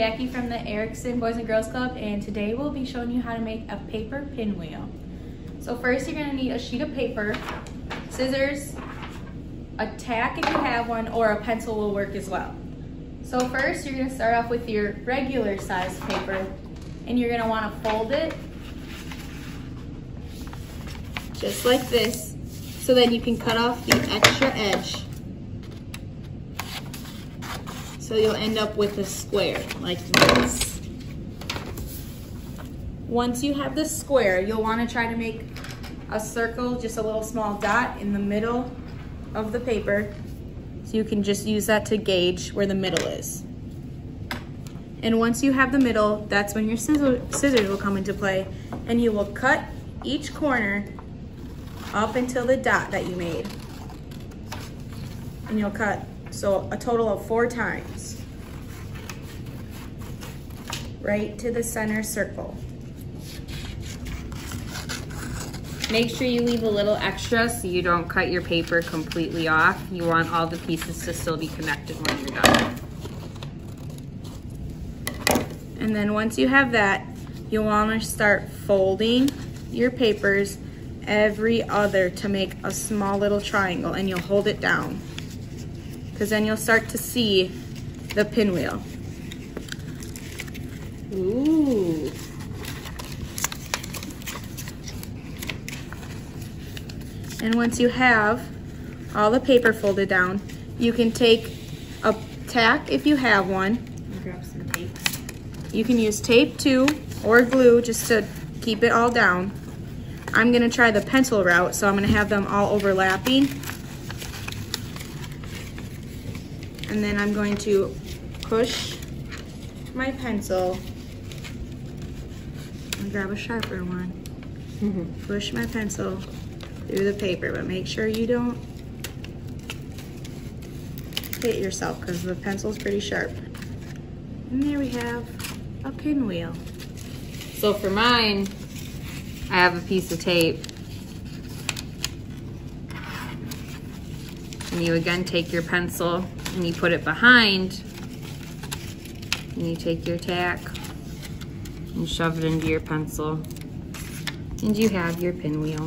Jackie from the Erickson Boys and Girls Club and today we'll be showing you how to make a paper pinwheel. So first you're gonna need a sheet of paper, scissors, a tack if you have one, or a pencil will work as well. So first you're gonna start off with your regular size paper and you're gonna wanna fold it just like this so then you can cut off the extra edge so you'll end up with a square like this. Once you have the square, you'll want to try to make a circle, just a little small dot in the middle of the paper. So you can just use that to gauge where the middle is. And once you have the middle, that's when your scissors will come into play. And you will cut each corner up until the dot that you made. And you'll cut so a total of four times. Right to the center circle. Make sure you leave a little extra so you don't cut your paper completely off. You want all the pieces to still be connected when you're done. And then once you have that, you'll want to start folding your papers every other to make a small little triangle and you'll hold it down because then you'll start to see the pinwheel. Ooh. And once you have all the paper folded down, you can take a tack if you have one. Grab some tape. You can use tape too, or glue just to keep it all down. I'm gonna try the pencil route, so I'm gonna have them all overlapping. And then I'm going to push my pencil and grab a sharper one. Mm -hmm. Push my pencil through the paper, but make sure you don't hit yourself because the pencil's pretty sharp. And there we have a pinwheel. So for mine, I have a piece of tape. And you again take your pencil and you put it behind and you take your tack and shove it into your pencil and you have your pinwheel.